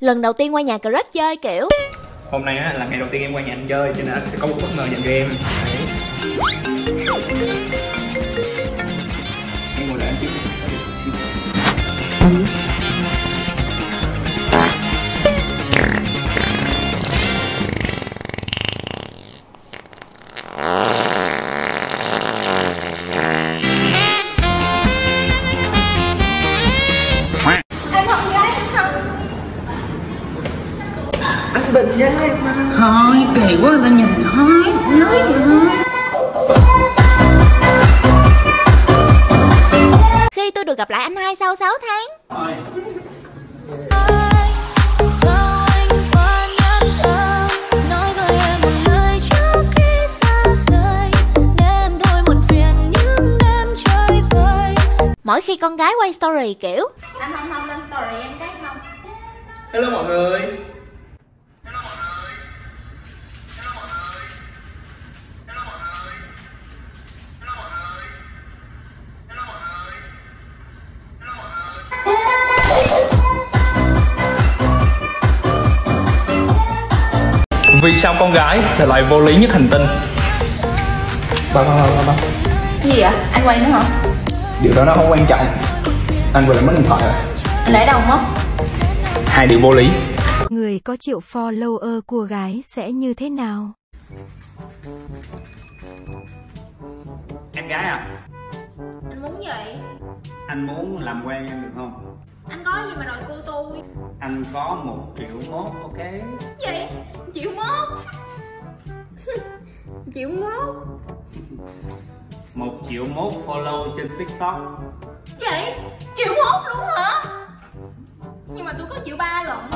Lần đầu tiên qua nhà crush chơi kiểu hôm nay á, là ngày đầu tiên em qua nhà anh chơi cho nên anh sẽ có một bất ngờ dành cho em Đấy. Anh bệnh với em mà. Thôi kỳ quá người ta nhìn thôi Nói vậy thôi. Khi tôi được gặp lại anh hai sau 6 tháng. Mỗi khi con gái quay story kiểu anh không không lên story em cái không. Hello mọi người Vì sao con gái là loại vô lý nhất hành tinh? Ba ba ba ba ba gì vậy? Anh quay nữa hả? Điều đó nó không quan trọng. Anh vừa lại mất điện thoại rồi. Anh để đâu mất Hai điều vô lý. Người có triệu follower của gái sẽ như thế nào? Em gái à? Anh muốn gì? Anh muốn làm quen em được không? anh có gì mà đòi cô tôi? Anh có một triệu mốt ok? Gì chịu mốt. Chịu mốt. Một triệu mốt follow trên tiktok. Gì chịu mốt luôn hả? Nhưng mà tôi có chịu ba lần